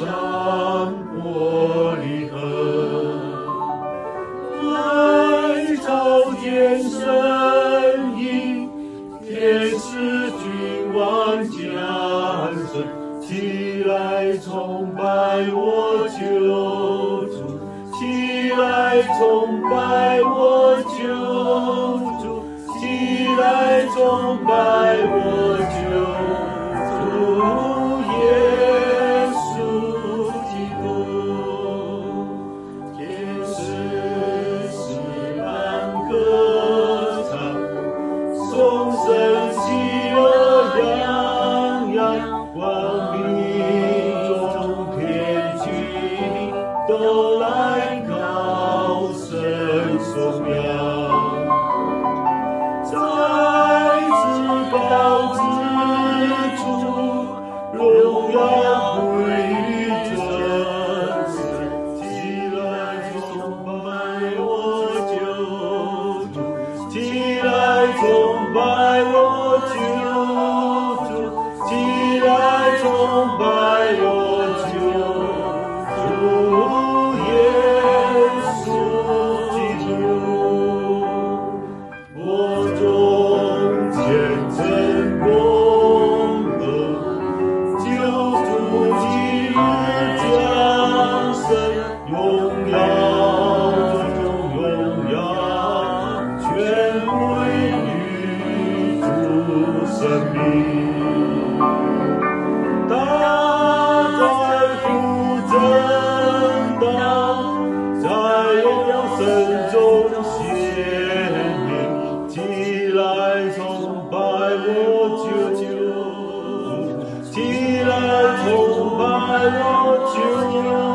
战波里痕来朝天生疑天使君王驾顺起来崇拜我救主起来崇拜我救主起来崇拜我我求主起来崇拜我，求主耶稣，我终虔诚恭贺，救主今日降生，永生。生命 khai phu chân ta, xài yêu nhau.